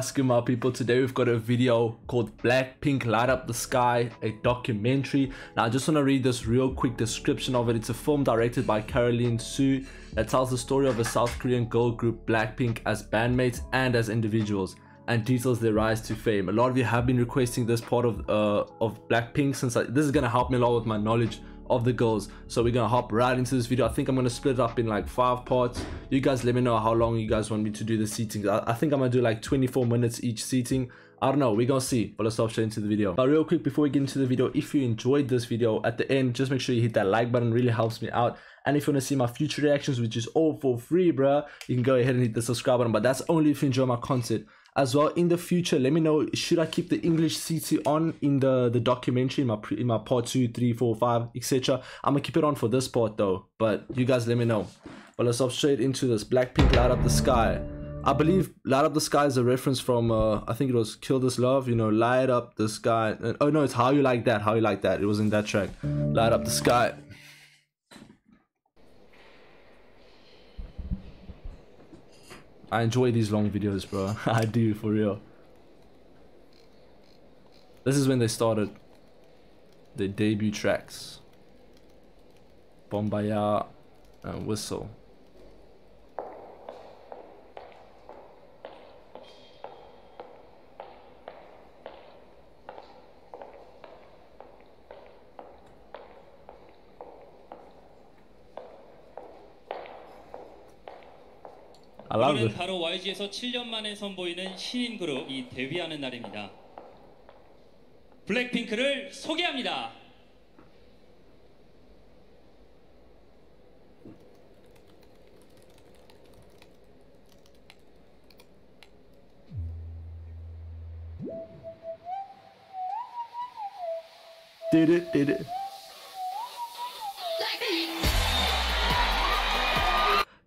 Good my people? Today we've got a video called Blackpink Light Up the Sky, a documentary. Now I just want to read this real quick description of it. It's a film directed by Caroline Suh that tells the story of a South Korean girl group Blackpink as bandmates and as individuals and details their rise to fame. A lot of you have been requesting this part of uh, of Blackpink since I, this is going to help me a lot with my knowledge of the girls so we're gonna hop right into this video. I think i'm gonna split it up in like five parts. You guys let me know how long you guys want me to do the seating. I, I think i'm gonna do like 24 minutes each seating. I don't know, we're gonna see, but let's hop straight into the video. But real quick, before we get into the video, if you enjoyed this video, at the end, just make sure you hit that like button, really helps me out. And if you wanna see my future reactions, which is all for free, bruh, you can go ahead and hit the subscribe button, but that's only if you enjoy my content as well in the future. Let me know should i keep the english ct on in the the documentary in my in my part two three four five etc i'm gonna keep it on for this part though. But you guys let me know. But let's hop straight into this blackpink light up the sky. I believe light up the sky is a reference from uh i think it was kill this love you know light up the sky. And, oh no it's how you like that how you like that. It was in that track. Light up the sky I enjoy these long videos, bro. I do, for real. This is when they started their debut tracks. Boombayah and Whistle. 오늘은. 바로 YG에서 7년 만에 선보이는 신인 그룹이 데뷔하는 날입니다. 블랙핑크를 소개합니다. Did it, did it.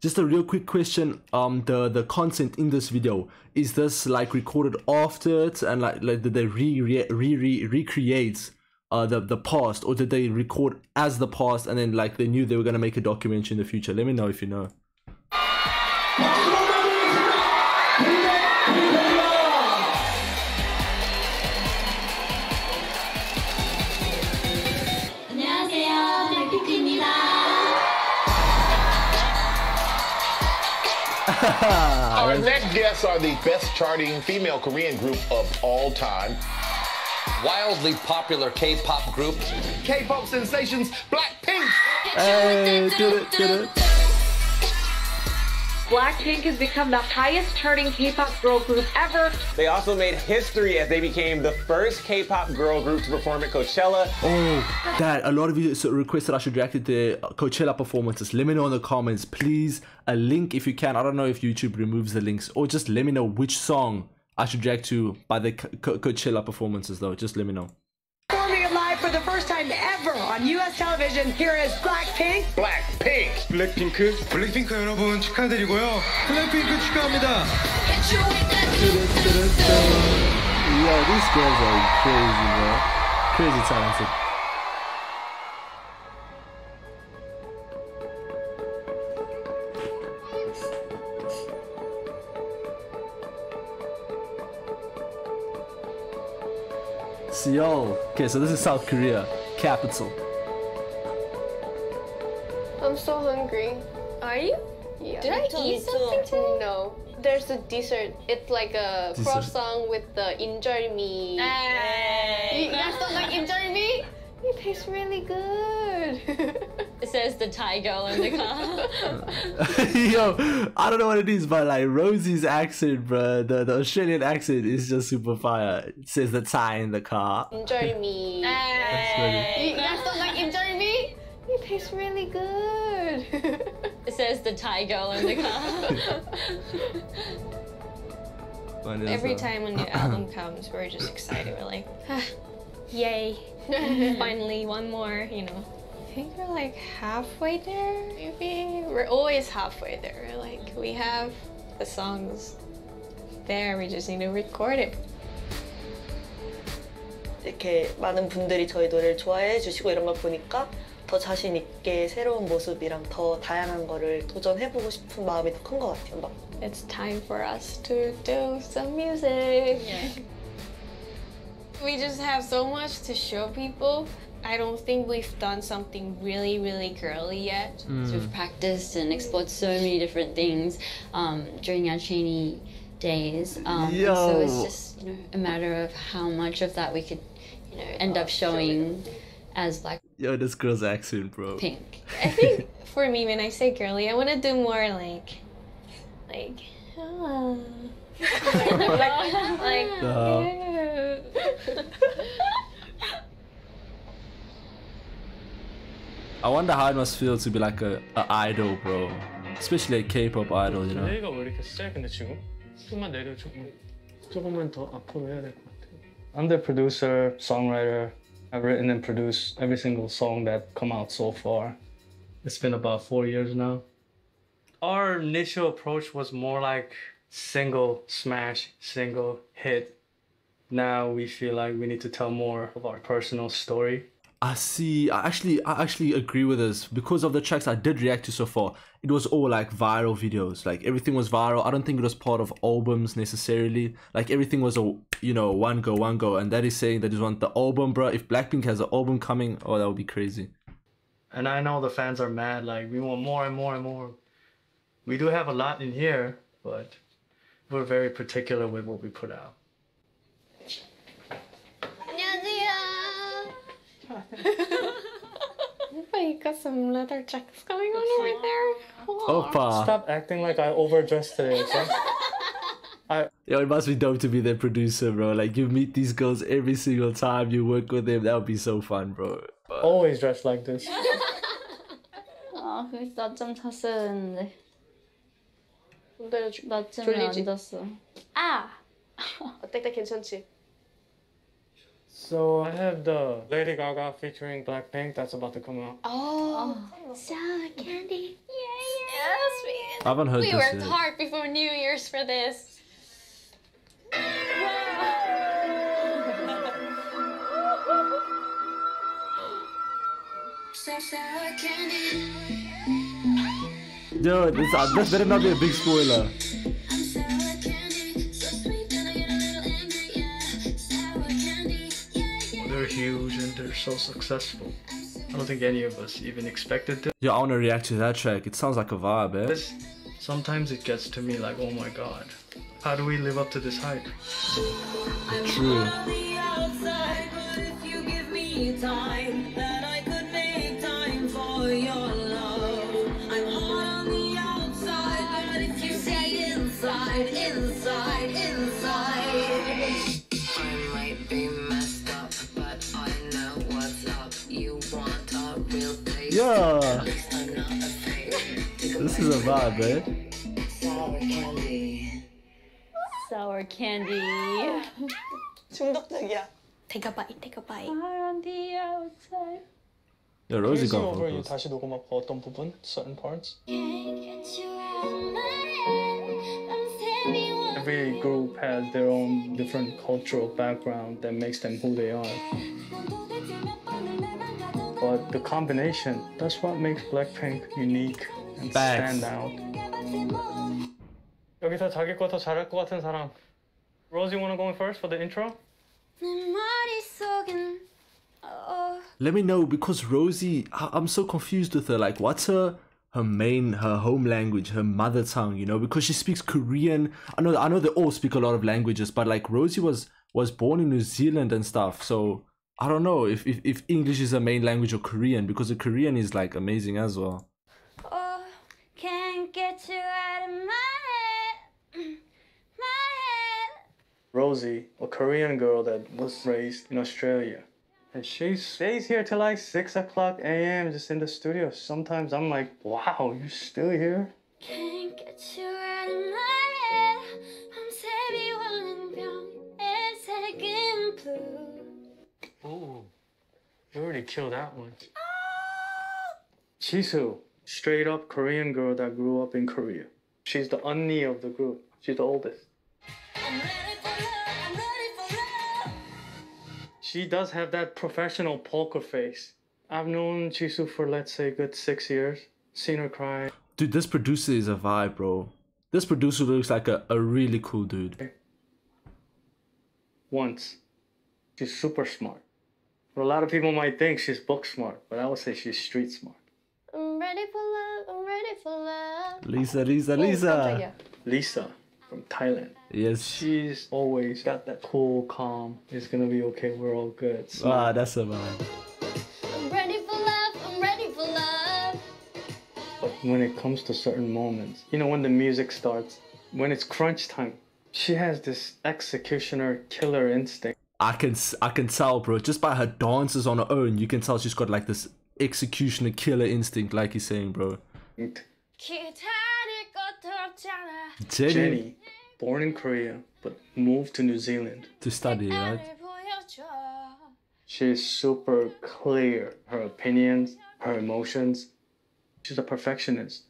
Just a real quick question. Um, the the content in this video is this like recorded after it, and like like did they re re re, re recreate uh the the past, or did they record as the past and then like they knew they were gonna make a documentary in the future? Let me know if you know. Guests are the best charting female Korean group of all time. wildly popular K-pop group. K-pop sensations Blackpink. Hey, did it, did it. Blackpink has become the highest charting K-pop girl group ever. They also made history as they became the first K-pop girl group to perform at Coachella. Oh, Dad, a lot of you requested I should react to the Coachella performances. Let me know in the comments, please. A link if you can. I don't know if YouTube removes the links, or just let me know which song I should react to by the Co- Co- Coachella performances, though. Just let me know. Performing live for the first time ever on U.S. television. Here is Blackpink. Blackpink. 블랙핑크 블랙핑크 여러분 축하드리고요 블랙핑크 축하합니다 Yo, these girls are crazy, bro. Crazy talented. Seoul. Okay, so this is South Korea, capital. I'm so hungry. Are you? Yeah. Did I eat something today? No. There's a dessert. It's like a Dessert. croissant with the injeolmi. You guys don't like injeolmi? It tastes really good. It says the Thai girl in the car. Yo, I don't know what it is, but like Rosie's accent, bro, the, the Australian accent is just super fire. It says the Thai in the car. injeolmi. funny. You guys don't like injeolmi? It tastes really good. It says the Thai girl in the car. Every time a new album comes, we're just excited. We're like, ah, yay! Finally, one more. You know. I think we're like halfway there. Maybe we're always halfway there. Like we have the songs there. We just need to record it. 이렇게 많은 분들이 저희 노래를 좋아해 주시고 이런 걸 보니까 더더 자신 있게 새로운 모습이랑 더 다양한 거를 도전해보고 싶은 마음이 더 큰 것 같아요. 막 It's time for us to do some music. We just have so much to show people. I don't think we've done something really, really girly yet. So we've practiced and explored so many different things um, during our trainee days. Um, and so it's just you know a matter of how much of that we could you know end up showing as Black Yo, this girl's accent, bro. Pink. I think for me, when I say girly, I want to do more like, like, ah like, like, Uh, I wonder how it must feel to be like a, a idol, bro. Especially a K-pop idol, you know. 가 왜 이렇게 세? 근데 지금 조금만 내려줘. 조금만 더 앞으로 해야 될 것 같아. I'm the producer, songwriter. I've written and produced every single song that come out so far. It's been about four years now. Our initial approach was more like single smash, single hit. Now we feel like we need to tell more of our personal story. I see. I actually, I actually agree with this because of the tracks I did react to so far. It was all like viral videos. Like everything was viral. I don't think it was part of albums necessarily. Like everything was a, you know, one go, one go, and that is saying that is want the album, bro. If Blackpink has an album coming, oh, that would be crazy. And I know the fans are mad, like we want more and more and more. We do have a lot in here, but we're very particular with what we put out. Oh, you got some leather jackets going on over there. Wow. Opa. Stop acting like I overdressed today, okay? I... Yo, it must be dope to be their producer, bro. Like, you meet these girls every single time you work with them. That would be so fun, bro. But... Always dressed like this. oh, who's that some 잤어야 되는데 내려줘. 낮잠을 안 졸리지? 잤어. 아! 어때? 때 괜찮지? So I have the Lady Gaga featuring Blackpink that's about to come out. Oh, sour candy. Yeah, yes, I haven't heard we this worked yet. hard before New Year's for this. Yo, this, uh, this better not be a big spoiler. They're huge and they're so successful. I don't think any of us even expected this. Yo, I want to react to that track. It sounds like a vibe, eh? Sometimes it gets to me like, oh my god, how do we live up to this hype? True. Yeah. This is a vibe, eh? Sour candy. 중독적이야. Take a bite, take a bite. on the outside. Yo, Rosie Can you got sing over 이 vocals. 다시 녹음하고 어떤 부분? Certain parts? Every group has their own different cultural background that makes them who they are. But the combination, that's what makes Blackpink unique and Facts. stand out. 여기서 자기 거 더 잘할 것 같은 사람. Rosie wanna go in first for the intro? Let me know because Rosie, I- I'm so confused with her. Like, what's her her main her home language, her mother tongue? You know, because she speaks Korean. I know I know they all speak a lot of languages, but like Rosie was was born in New Zealand and stuff. So I don't know if if, if English is her main language or Korean because the Korean is like amazing as well. Oh, can't get you out of my head. My head. Rosie, a Korean girl that was raised in Australia. And she stays here till like 6 o'clock a.m. just in the studio. Sometimes I'm like, wow, you're still here? Can't get you out of my head. 밤새 비워낸 병에 색은 blue. Ooh, you already killed that one. Jisoo, straight up Korean girl that grew up in Korea. She's the 언니 of the group. She's the oldest. she does have that professional poker face. I've known Jisoo for let's say good six years. Seen her cry. Dude, this producer is a vibe, bro. This producer looks like a, a really cool dude. Once. She's super smart. But a lot of people might think she's book smart, but I would say she's street smart. I'm ready for love, I'm ready for love. Lisa, Lisa, Lisa. Ooh, Lisa from Thailand. Yes. She's always got that cool, calm, it's gonna be okay, we're all good. So. Ah, that's a vibe. I'm ready for love, I'm ready for love. But when it comes to certain moments, you know, when the music starts, when it's crunch time, she has this executioner killer instinct. I can I can tell, bro. Just by her dances on her own, you can tell she's got like this executioner killer instinct, like he's saying, bro. Jennie. Jennie born in Korea but moved to New Zealand to study, right? She's super clear, her opinions, her emotions. She's a perfectionist.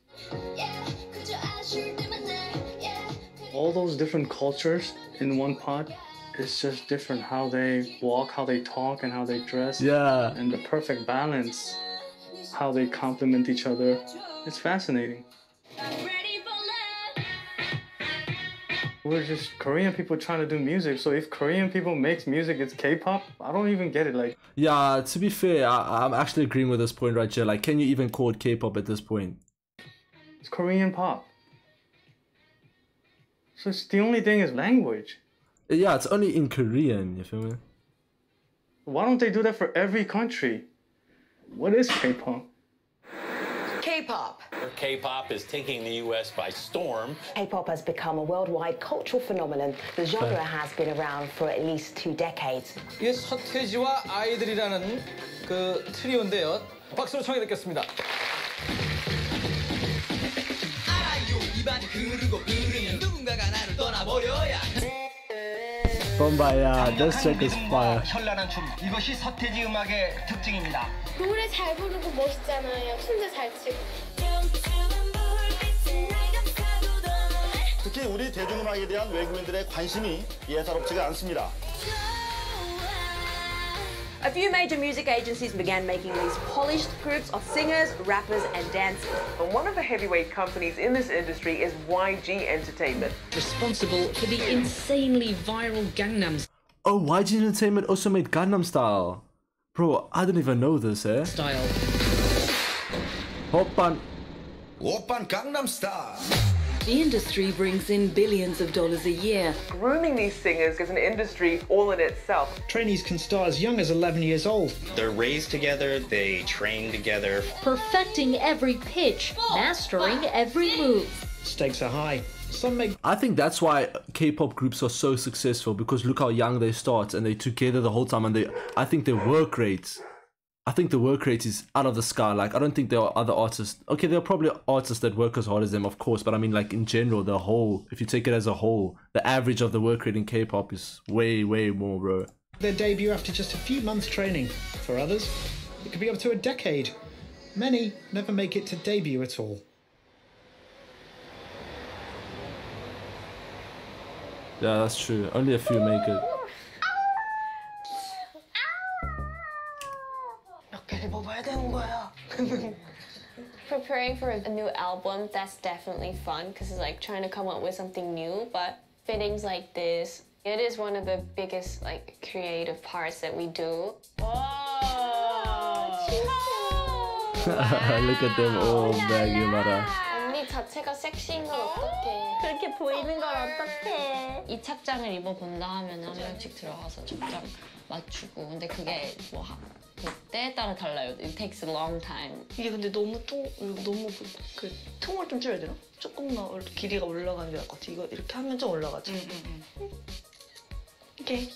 All those different cultures in one pot, it's just different how they walk, how they talk, and how they dress. Yeah. And the perfect balance, how they complement each other. It's fascinating. We're just Korean people trying to do music. So if Korean people makes music, it's K-pop. I don't even get it. Like Yeah, to be fair, I, I'm actually agreeing with this point right here. Like, can you even call it K-pop at this point? it's Korean pop. So it's the only thing is language. Yeah, it's only in Korean. You feel me? Why don't they do that for every country? What is K-pop? K-pop. K-pop is taking the U.S. by storm. K-pop has become a worldwide cultural phenomenon. The genre has been around for at least two decades. 이게 서태지와 아이들이라는 그 트리오인데요. 박수로 청해 듣겠습니다. 알아요 입안이 흐르고 흐르면 누군가가 나를 떠나버려야 Bombaya, this track is fire. 현란한 춤 이것이 서태지 음악의 특징입니다. 노래 잘 부르고 멋있잖아요. 춤도 잘 추고. 특히 우리 대중음악에 대한 외국인들의 관심이 예사롭지가 않습니다. A few major music agencies began making these polished groups of singers, rappers, and dancers. And one of the heavyweight companies in this industry is YG Entertainment. Responsible for the insanely viral Gangnam Oh, YG Entertainment also made Gangnam Style. Bro, I didn't even know this, eh? Style. Hoppan. Oppan Gangnam Style. The industry brings in billions of dollars a year. Grooming these singers is an industry all in itself. Trainees can start as young as 11 years old. They're raised together, they train together. Perfecting every pitch, mastering every move. Stakes are high. Some make I think that's why K-pop groups are so successful because look how young they start and they're together the whole time and they I think their work rates I think the work rate is out of the sky. Like I don't think there are other artists. Okay, there are probably artists that work as hard as them, of course, but I mean like in general, the whole if you take it as a whole, the average of the work rate in K-pop is way, way more, bro. their debut after just a few months training. For others, it could be up to a decade. Many never make it to debut at all. Yeah, that's true. Only a few make it. Preparing for a new album, that's definitely fun because it's like trying to come up with something new, but fittings like this, it is one of the biggest like creative parts that we do. Oh, Look at them all oh, begging Mara. 언니 자체가 섹시인 걸 어떡해. 그렇게 보이는 걸 어떡해. 이 착장을 입어본다 하면 한 명씩 들어가서 착장 맞추고 근데 그게 뭐 하- 그 때에 따라 달라요. It takes a long time. 이게 근데 너무 통 너무 그, 그 통을 좀 줄여야 되나? 조금 더 올- 길이가 올라가는 게 나을 것 같아. 이거 이렇게 하면 좀 올라가지. 오케이.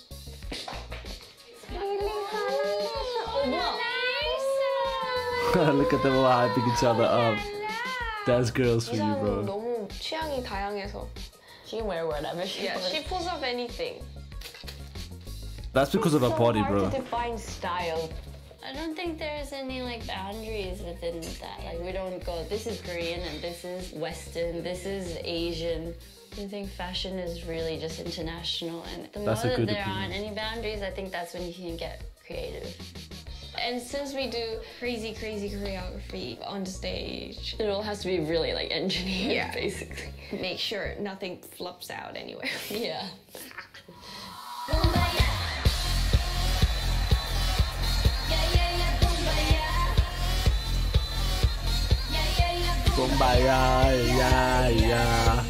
어, 뭐야? Look at them all hyping each other up. That's girls for you, 이사는 bro. 너무 취향이 다양해서. She can wear whatever she Yeah, wants. she pulls off anything. That's because of her body, bro. define style. I don't think there's any like boundaries within that. Like we don't go, this is Korean and this is Western, this is Asian. I think fashion is really just international and the That's a more that good there opinion. aren't any boundaries, I think that's when you can get creative. And since we do crazy, crazy choreography on the stage, it all has to be really like engineered, yeah. basically. Make sure nothing flops out anywhere. Yeah. Yeah, yeah.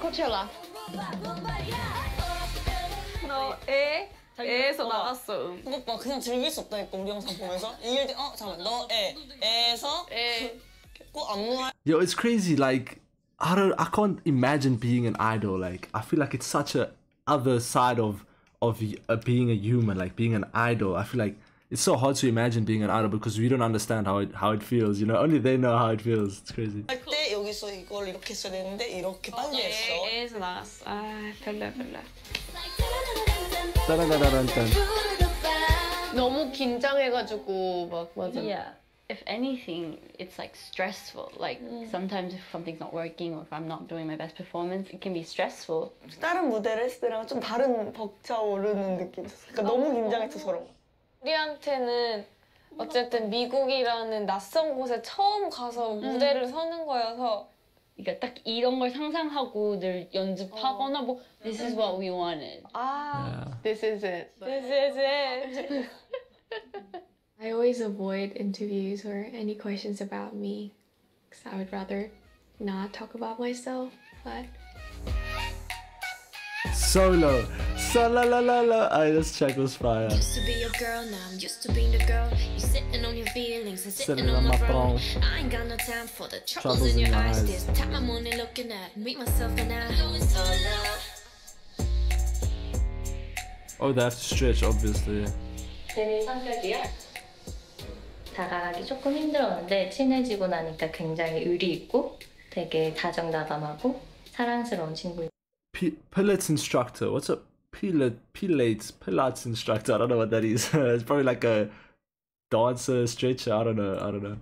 Coachella. No, eh? 라. 너 애? 애에서 나갔어. 음. 그것 봐 그냥 즐길 수 없다니까 우리 영상 보면서 이일 때 어 잠깐 너애 애에서 꼭 안무할 Yo, it's crazy. Like, I don't, I can't imagine being an idol. Like, I feel like it's such a other side of of y- uh, being a human. Like being an idol. I feel like it's so hard to imagine being an idol because we don't understand how it how it feels. You know, only they know how it feels. It's crazy. 때 여기서 이걸 이렇게 했어야 되는데 이렇게 빨리 했어 애, 애에서 나갔어. 아, 별로야, 별로야. Dun-dun-dun-dun-dun. 너무 긴장해가지고 막 맞아. Yeah. If anything, it's like stressful. Like sometimes if something's not working or if I'm not doing my best performance, it can be stressful. 다른 무대를 했을 때랑 좀 다른 벅차오르는 느낌 있었어 그러니까 너무 긴장했어서 그런 거 우리한테는 어쨌든 미국이라는 낯선 곳에 처음 가서 무대를 서는 거여서 그러니까 딱 이런 걸 상상하고 늘 연습하거나 뭐 This is what we wanted. 아, This is it. this is it. I always avoid interviews or any questions about me because I would rather not talk about myself. But Solo, solo, la la la. Aye, this track was fire. Used to be your girl, now I'm used to being the girl. You sitting on your feelings and sitting, Sitting on, on my my throne. throne. I ain't got no time for the troubles, Troubles in your in my eyes. eyes. This tap my money looking at, meet myself and I. Going solo. Oh, they have to stretch, obviously. 제 성격이요? 다가가기 조금 힘들었는데 친해지고 나니까 굉장히 의리 있고 되게 다정다감하고 사랑스러운 친구. P- Pilates instructor. What's a Pilates Pilates instructor? I don't know what that is. it's probably like a dancer, stretcher. I don't know. I don't know.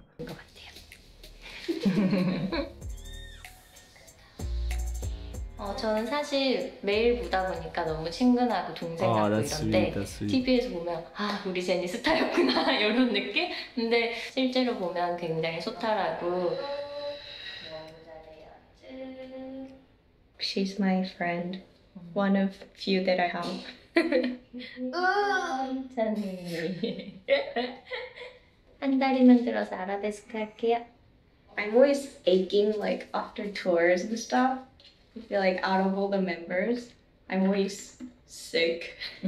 어, 저는 사실 매일 보다 보니까 너무 친근하고 동생 아, 이런데 sweet. TV에서 보면 아 우리 제니 스타였구나 이런 느낌? 근데 실제로 보면 굉장히 소탈하고 she's my friend, one of few that I have. 천천히 한 달이면 들어서 아라베스크 할게요. I'm always aching like after tours and stuff. I feel like out of all the members, I'm always sick.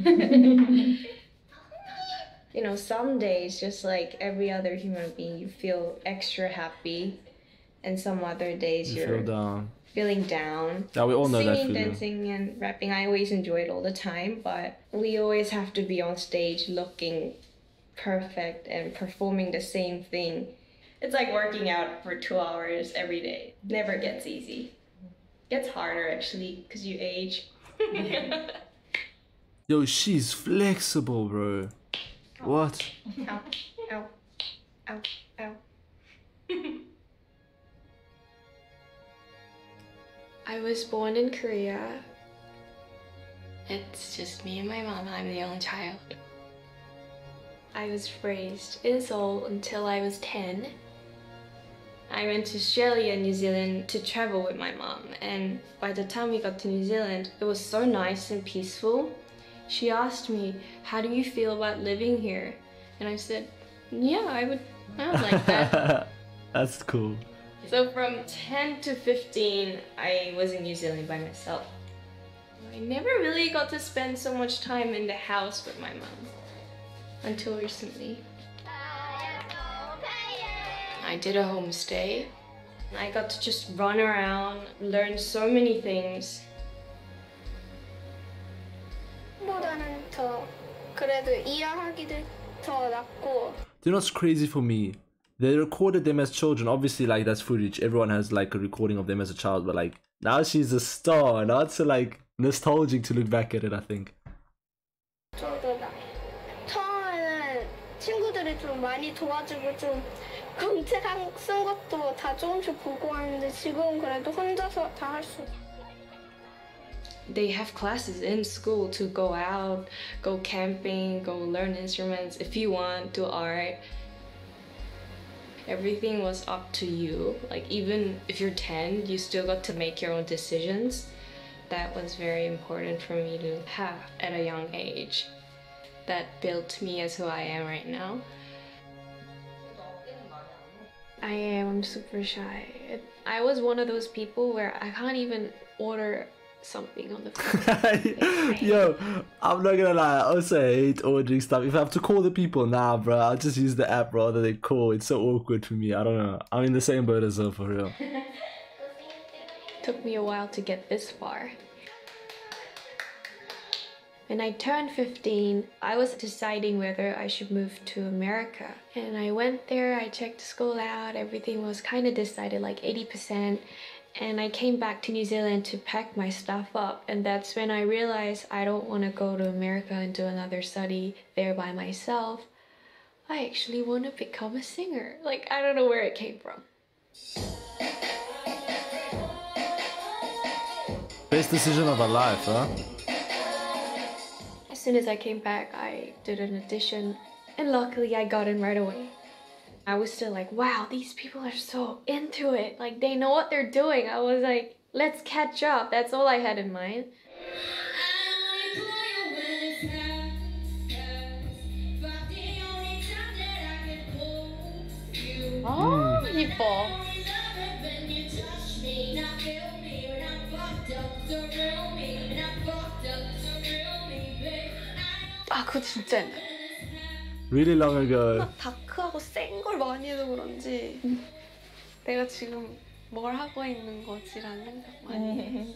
you know, some days, just like every other human being, you feel extra happy, and some other days You you're feel down. feeling down. Yeah, we all know that Singing, feeling. dancing, and rapping. I always enjoy it all the time, but we always have to be on stage looking perfect and performing the same thing. It's like working out for two hours every day. Never gets easy. Gets harder actually because you age. Yo, she's flexible, bro. What? ow, ow, ow, ow. I was born in Korea. It's just me and my mom. I'm the only child. I was raised in Seoul until I was 10. I went to Australia and New Zealand to travel with my mom, and by the time we got to New Zealand, it was so nice and peaceful. She asked me, How do you feel about living here? And I said, Yeah, I would, I would like that. That's cool. So from 10 to 15, I was in New Zealand by myself. I never really got to spend so much time in the house with my mom until recently. I did a homestay. I got to just run around, learn so many things. Do you know what's crazy for me? They recorded them as children. Obviously, like that's footage. Everyone has like a recording of them as a child, but like now she's a star. Now it's like nostalgic to look back at it. I think. 저도 나 처음에는 친구들이 좀 많이 도와주고 좀 공책 한- 쓴 것도 다 조금씩 보고 하는데 지금 그래도 혼자서 다 할 수 있어. they have classes in school to go out, go camping, go learn instruments if you want, do art. Everything was up to you. Like even if you're 10, you still got to make your own decisions. That was very important for me to have at a young age. That built me as who I am right now. I am. Super shy. I was one of those people where I can't even order something on the phone. Yo, I'm not gonna lie. I also hate ordering stuff. If I have to call the people, nah, bro. I'll just use the app rather than call. It's so awkward for me. I don't know. I'm in the same boat as her for real. Took me a while to get this far. When I turned 15, I was deciding whether I should move to America. And I went there, I checked the school out, everything was kind of decided like 80%. And I came back to New Zealand to pack my stuff up. And that's when I realized I don't want to go to America and do another study there by myself. I actually want to become a singer. Like, I don't know where it came from. Best decision of her life, huh? As soon as I came back, I did an audition, and luckily I got in right away. I was still like, wow, these people are so into it. Like, they know what they're doing. I was like, let's catch up. That's all I had in mind. 아, 이뻐. 아, 그거 진짜 옛날. Really long ago. 다크하고 센 걸 많이 해서 그런지 내가 지금 뭘 하고 있는 거지라는 생각 많이 해.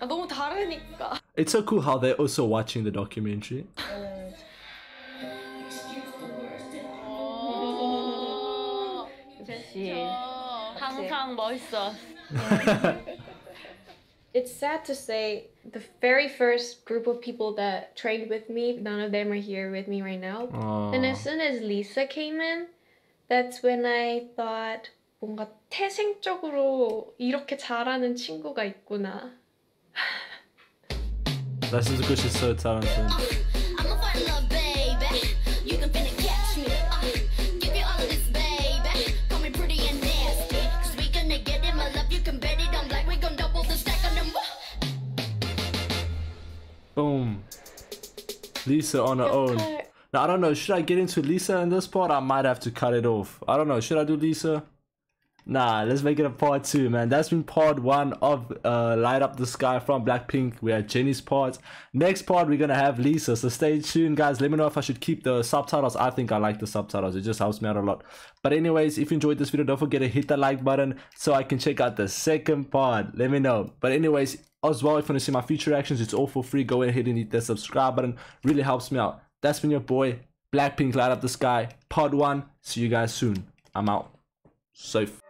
아, 너무 다르니까. It's so cool how they're also watching the documentary. 제시 항상 멋있어. It's sad to say the very first group of people that trained with me, none of them are here with me right now. Aw. And as soon as Lisa came in, that's when I thought 뭔가 태생적으로 이렇게 잘하는 친구가 있구나. That's just because she's so talented. Boom. Lisa on her own. Now I don't know. Should I get into Lisa in this part? I might have to cut it off. I don't know. Should I do Lisa? Nah, let's make it a part two, man. That's been part one of uh, Light Up the Sky from Blackpink. We had Jennie's part. Next part, we're gonna have Lisa. So stay tuned, guys. Let me know if I should keep the subtitles. I think I like the subtitles. It just helps me out a lot. But anyways, if you enjoyed this video, don't forget to hit the like button so I can check out the second part. Let me know. But anyways, as well, if you want to see my future reactions, it's all for free. Go ahead and hit that subscribe button. Really helps me out. That's been your boy, Blackpink Light Up the Sky, part one. See you guys soon. I'm out. Safe.